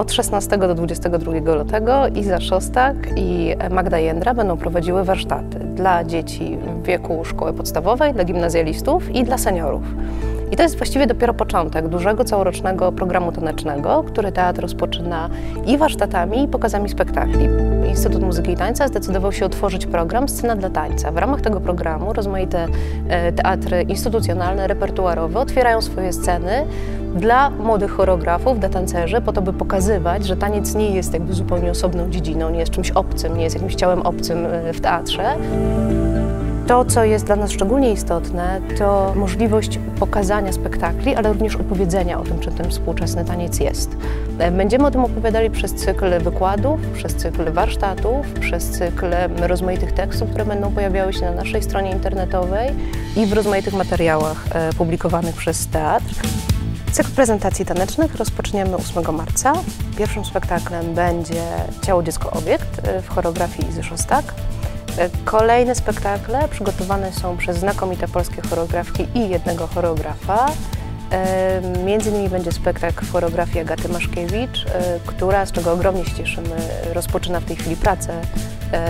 Od 16 do 22 lutego Iza Szostak i Magda Jędra będą prowadziły warsztaty dla dzieci w wieku szkoły podstawowej, dla gimnazjalistów i dla seniorów. I to jest właściwie dopiero początek dużego całorocznego programu tanecznego, który teatr rozpoczyna i warsztatami, i pokazami spektakli. Instytut Muzyki i Tańca zdecydował się otworzyć program Scena dla Tańca. W ramach tego programu rozmaite e, teatry instytucjonalne, repertuarowe otwierają swoje sceny dla młodych choreografów, dla tancerzy, po to, by pokazywać, że taniec nie jest jakby zupełnie osobną dziedziną, nie jest czymś obcym, nie jest jakimś ciałem obcym e, w teatrze. To, co jest dla nas szczególnie istotne, to możliwość pokazania spektakli, ale również opowiedzenia o tym, czym ten współczesny taniec jest. Będziemy o tym opowiadali przez cykl wykładów, przez cykl warsztatów, przez cykl rozmaitych tekstów, które będą pojawiały się na naszej stronie internetowej i w rozmaitych materiałach e, publikowanych przez teatr. Cykl prezentacji tanecznych rozpoczniemy 8 marca. Pierwszym spektaklem będzie Ciało Dziecko Obiekt e, w choreografii Izy Szostak. Kolejne spektakle przygotowane są przez znakomite polskie choreografki i jednego choreografa. Między innymi będzie spektakl w choreografii Agaty Maszkiewicz, która, z czego ogromnie się cieszymy, rozpoczyna w tej chwili pracę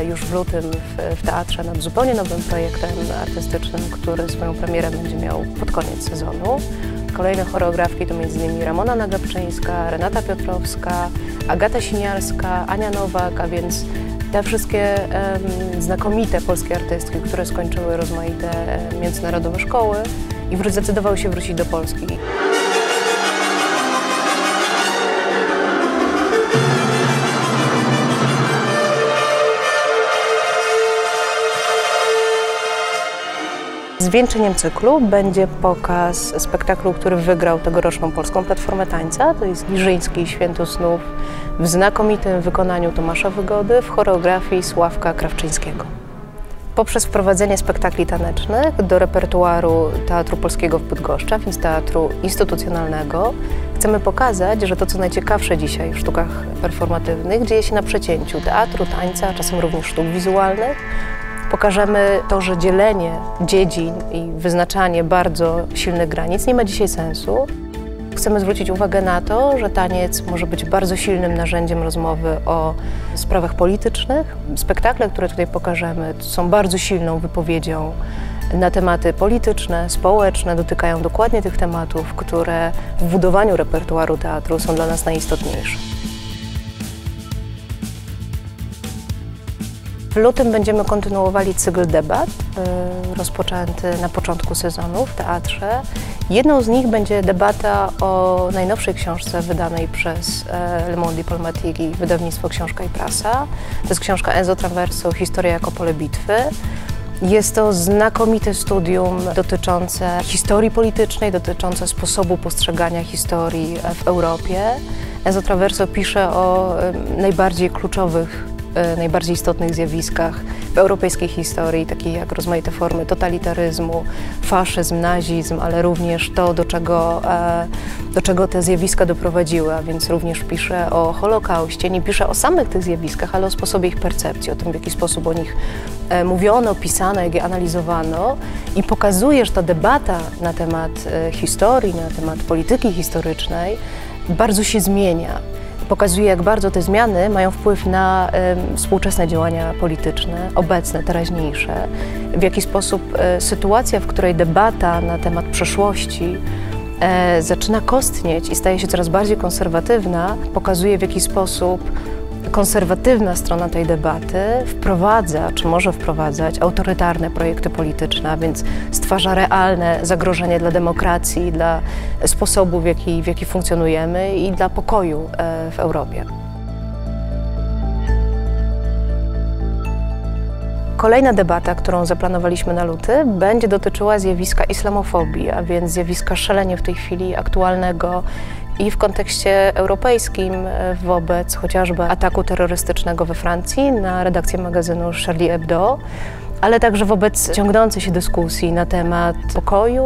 już w lutym w teatrze nad zupełnie nowym projektem artystycznym, który swoją premierę będzie miał pod koniec sezonu. Kolejne choreografki to m.in. Ramona Nagabczyńska, Renata Piotrowska, Agata Sinialska, Ania Nowak, a więc te wszystkie um, znakomite polskie artystki, które skończyły rozmaite międzynarodowe szkoły i zdecydowały się wrócić do Polski. Zwieńczeniem cyklu będzie pokaz spektaklu, który wygrał tegoroczną Polską Platformę Tańca, to jest Liżyński Święto Snów w znakomitym wykonaniu Tomasza Wygody w choreografii Sławka Krawczyńskiego. Poprzez wprowadzenie spektakli tanecznych do repertuaru Teatru Polskiego w Bydgoszczy, więc teatru instytucjonalnego, chcemy pokazać, że to co najciekawsze dzisiaj w sztukach performatywnych dzieje się na przecięciu teatru, tańca, czasem również sztuk wizualnych, pokażemy to, że dzielenie dziedzin i wyznaczanie bardzo silnych granic nie ma dzisiaj sensu. Chcemy zwrócić uwagę na to, że taniec może być bardzo silnym narzędziem rozmowy o sprawach politycznych. Spektakle, które tutaj pokażemy, są bardzo silną wypowiedzią na tematy polityczne, społeczne, dotykają dokładnie tych tematów, które w budowaniu repertuaru teatru są dla nas najistotniejsze. W lutym będziemy kontynuowali cykl debat y, rozpoczęty na początku sezonu w teatrze. Jedną z nich będzie debata o najnowszej książce wydanej przez e, Le Monde Diplomatique i wydawnictwo Książka i Prasa. To jest książka Enzo Traverso Historia jako pole bitwy. Jest to znakomite studium dotyczące historii politycznej, dotyczące sposobu postrzegania historii w Europie. Enzo Traverso pisze o najbardziej kluczowych najbardziej istotnych zjawiskach w europejskiej historii, takich jak rozmaite formy totalitaryzmu, faszyzm, nazizm, ale również to, do czego, e, do czego te zjawiska doprowadziły, a więc również pisze o Holokauście, nie pisze o samych tych zjawiskach, ale o sposobie ich percepcji, o tym, w jaki sposób o nich e, mówiono, pisano, jak je analizowano. I pokazuje, że ta debata na temat historii, na temat polityki historycznej bardzo się zmienia pokazuje, jak bardzo te zmiany mają wpływ na współczesne działania polityczne, obecne, teraźniejsze, w jaki sposób y, sytuacja, w której debata na temat przeszłości y, zaczyna kostnieć i staje się coraz bardziej konserwatywna, pokazuje, w jaki sposób konserwatywna strona tej debaty wprowadza, czy może wprowadzać autorytarne projekty polityczne, a więc stwarza realne zagrożenie dla demokracji, dla sposobu, w jaki, w jaki funkcjonujemy i dla pokoju e, w Europie. Kolejna debata, którą zaplanowaliśmy na luty, będzie dotyczyła zjawiska islamofobii, a więc zjawiska szalenie w tej chwili aktualnego i w kontekście europejskim e, wobec chociażby ataku terrorystycznego we Francji na redakcję magazynu Charlie Hebdo, ale także wobec ciągnącej się dyskusji na temat pokoju,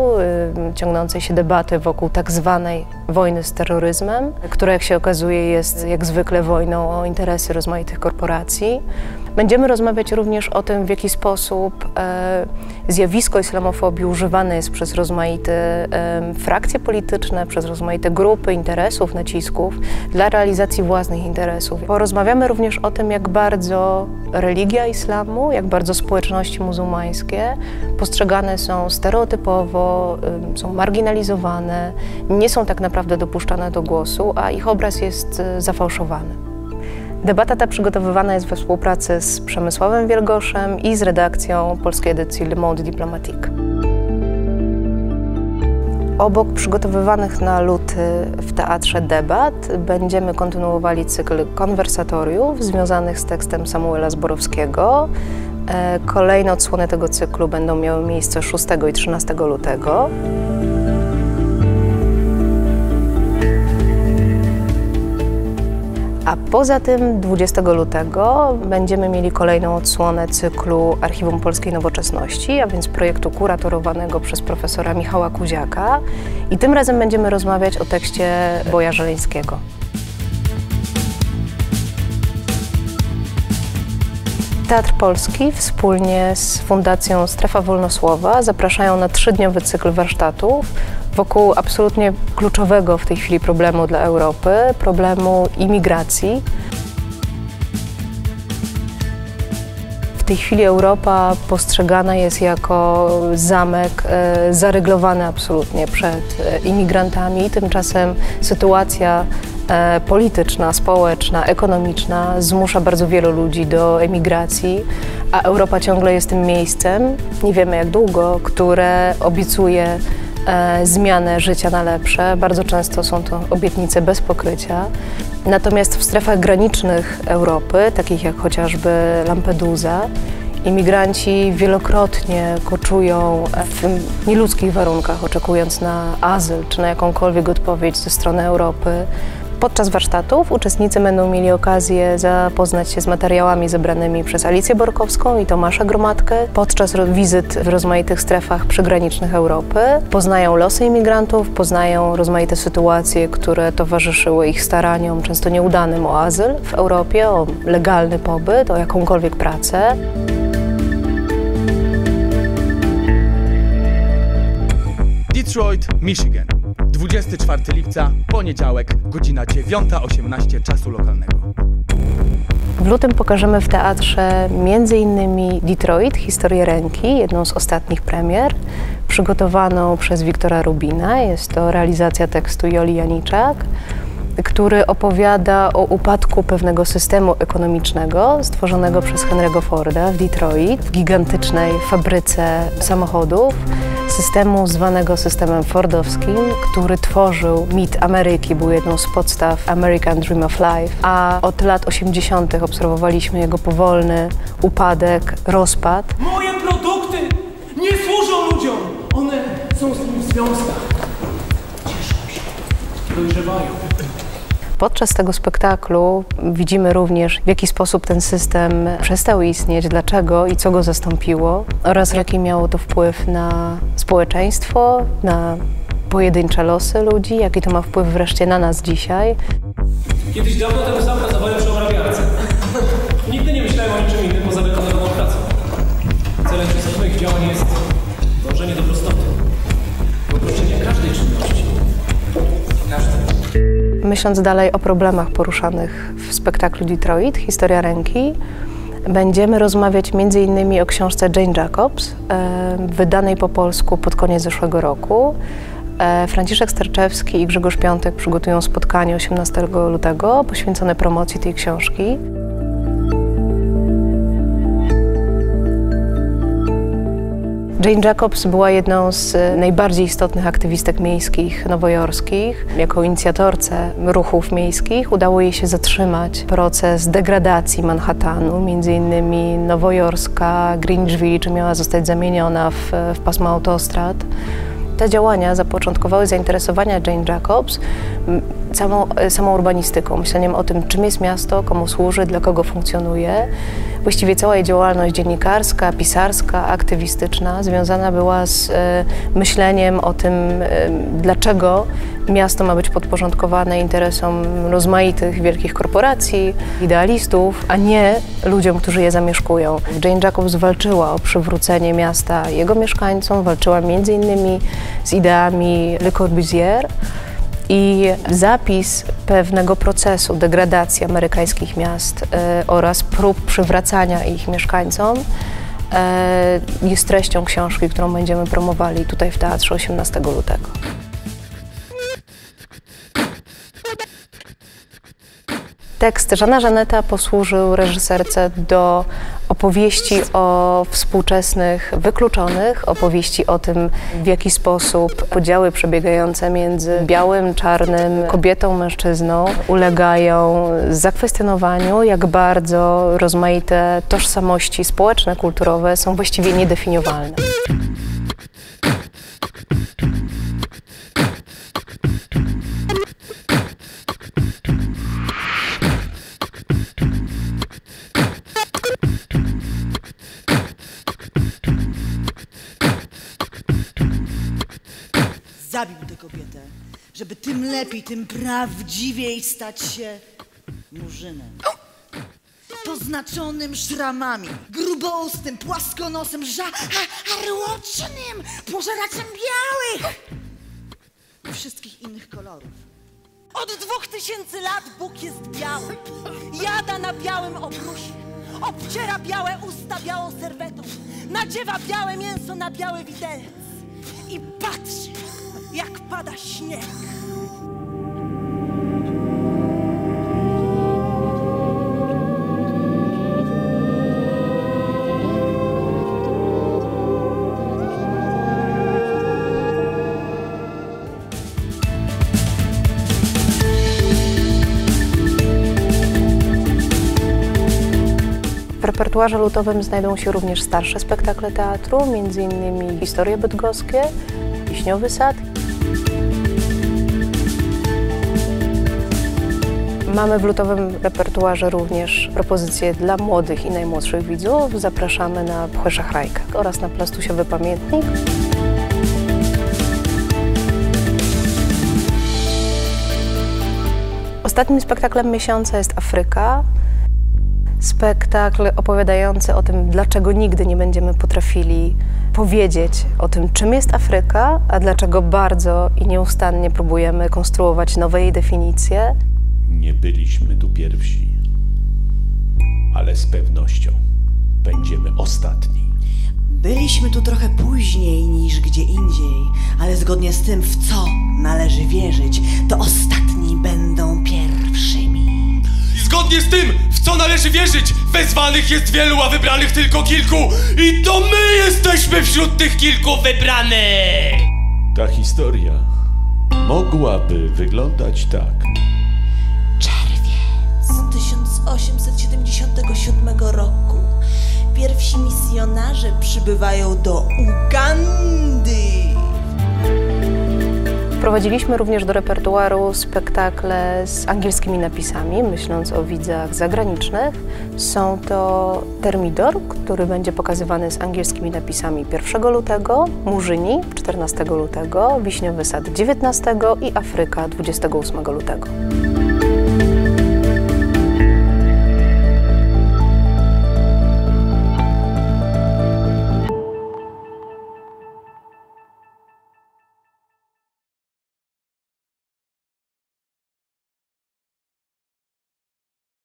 y, ciągnącej się debaty wokół tak zwanej wojny z terroryzmem, która jak się okazuje jest jak zwykle wojną o interesy rozmaitych korporacji. Będziemy rozmawiać również o tym, w jaki sposób e, zjawisko islamofobii używane jest przez rozmaite e, frakcje polityczne, przez rozmaite grupy interesów, nacisków dla realizacji własnych interesów. Porozmawiamy również o tym, jak bardzo religia islamu, jak bardzo społeczności muzułmańskie postrzegane są stereotypowo, e, są marginalizowane, nie są tak naprawdę dopuszczane do głosu, a ich obraz jest e, zafałszowany. Debata ta przygotowywana jest we współpracy z Przemysławem Wielgoszem i z redakcją polskiej edycji Le Monde Diplomatique. Obok przygotowywanych na luty w Teatrze Debat będziemy kontynuowali cykl konwersatoriów związanych z tekstem Samuela Zborowskiego. E, kolejne odsłony tego cyklu będą miały miejsce 6 i 13 lutego. A poza tym 20 lutego będziemy mieli kolejną odsłonę cyklu Archiwum Polskiej Nowoczesności, a więc projektu kuratorowanego przez profesora Michała Kuziaka. I tym razem będziemy rozmawiać o tekście Boja Żeleńskiego. Teatr Polski wspólnie z Fundacją Strefa Wolnosłowa zapraszają na trzydniowy cykl warsztatów wokół absolutnie kluczowego w tej chwili problemu dla Europy, problemu imigracji. W tej chwili Europa postrzegana jest jako zamek e, zaryglowany absolutnie przed e, imigrantami. Tymczasem sytuacja e, polityczna, społeczna, ekonomiczna zmusza bardzo wielu ludzi do emigracji, a Europa ciągle jest tym miejscem, nie wiemy jak długo, które obiecuje zmianę życia na lepsze. Bardzo często są to obietnice bez pokrycia. Natomiast w strefach granicznych Europy, takich jak chociażby Lampedusa, imigranci wielokrotnie koczują w nieludzkich warunkach, oczekując na azyl czy na jakąkolwiek odpowiedź ze strony Europy. Podczas warsztatów uczestnicy będą mieli okazję zapoznać się z materiałami zebranymi przez Alicję Borkowską i Tomasza Gromadkę. Podczas wizyt w rozmaitych strefach przygranicznych Europy poznają losy imigrantów, poznają rozmaite sytuacje, które towarzyszyły ich staraniom, często nieudanym o azyl w Europie, o legalny pobyt, o jakąkolwiek pracę. Detroit, Michigan. 24 lipca, poniedziałek, godzina 9.18 czasu lokalnego. W lutym pokażemy w teatrze m.in. Detroit, historię ręki, jedną z ostatnich premier, przygotowaną przez Wiktora Rubina. Jest to realizacja tekstu Joli Janiczak, który opowiada o upadku pewnego systemu ekonomicznego stworzonego przez Henry'ego Forda w Detroit, w gigantycznej fabryce samochodów systemu zwanego systemem fordowskim, który tworzył mit Ameryki, był jedną z podstaw American Dream of Life, a od lat 80. obserwowaliśmy jego powolny upadek, rozpad. Moje produkty nie służą ludziom! One są z nimi w związkach. Cieszą się, dojrzewają. Podczas tego spektaklu widzimy również, w jaki sposób ten system przestał istnieć, dlaczego i co go zastąpiło, oraz jaki miało to wpływ na społeczeństwo, na pojedyncze losy ludzi, jaki to ma wpływ wreszcie na nas dzisiaj. Kiedyś dawno temu sam pracowałem Myśląc dalej o problemach poruszanych w spektaklu Detroit, Historia ręki, będziemy rozmawiać m.in. o książce Jane Jacobs, e, wydanej po polsku pod koniec zeszłego roku. E, Franciszek Sterczewski i Grzegorz Piątek przygotują spotkanie 18 lutego poświęcone promocji tej książki. Jane Jacobs była jedną z e, najbardziej istotnych aktywistek miejskich nowojorskich. Jako inicjatorce ruchów miejskich udało jej się zatrzymać proces degradacji Manhattanu. Między innymi nowojorska Greenwich Village miała zostać zamieniona w, w pasmo autostrad. Te działania zapoczątkowały zainteresowania Jane Jacobs samą, samą urbanistyką, myśleniem o tym, czym jest miasto, komu służy, dla kogo funkcjonuje. Właściwie cała jej działalność dziennikarska, pisarska, aktywistyczna związana była z e, myśleniem o tym, e, dlaczego Miasto ma być podporządkowane interesom rozmaitych wielkich korporacji, idealistów, a nie ludziom, którzy je zamieszkują. Jane Jacobs walczyła o przywrócenie miasta jego mieszkańcom, walczyła między innymi z ideami Le Corbusier i zapis pewnego procesu degradacji amerykańskich miast e, oraz prób przywracania ich mieszkańcom e, jest treścią książki, którą będziemy promowali tutaj w Teatrze 18 lutego. Tekst Żana Żaneta posłużył reżyserce do opowieści o współczesnych wykluczonych, opowieści o tym, w jaki sposób podziały przebiegające między białym, czarnym, kobietą, mężczyzną ulegają zakwestionowaniu, jak bardzo rozmaite tożsamości społeczne, kulturowe są właściwie niedefiniowalne. Zabił tę kobietę, żeby tym lepiej, tym prawdziwiej stać się murzynem. Poznaczonym szramami, gruboustym, płaskonosem, żarłocznym, pożeraczem białych i wszystkich innych kolorów. Od dwóch tysięcy lat Bóg jest biały. Jada na białym obrusie. Obciera białe usta białą serwetą. Nadziewa białe mięso na biały widelec. I patrzy, jak pada śnieg. W repertuarze lutowym znajdą się również starsze spektakle teatru, m.in. Historie bydgoskie, Wiśniowy Sad. Mamy w lutowym repertuarze również propozycje dla młodych i najmłodszych widzów. Zapraszamy na Pchłę Szachrajkę oraz na Plastusiowy Pamiętnik. Ostatnim spektaklem miesiąca jest Afryka. Spektakl opowiadający o tym, dlaczego nigdy nie będziemy potrafili powiedzieć o tym, czym jest Afryka, a dlaczego bardzo i nieustannie próbujemy konstruować nowe jej definicje. Nie byliśmy tu pierwsi, ale z pewnością będziemy ostatni. Byliśmy tu trochę później niż gdzie indziej, ale zgodnie z tym, w co należy wierzyć, to ostatni będą pierwszymi. Zgodnie z tym, w co należy wierzyć, wezwanych jest wielu, a wybranych tylko kilku. I to my jesteśmy wśród tych kilku wybranych! Ta historia mogłaby wyglądać tak. Czerwiec 1877 roku. Pierwsi misjonarze przybywają do Ugandy. Wprowadziliśmy również do repertuaru spektakle z angielskimi napisami, myśląc o widzach zagranicznych. Są to Termidor, który będzie pokazywany z angielskimi napisami 1 lutego, Murzyni 14 lutego, Wiśniowy Sad 19 i Afryka 28 lutego.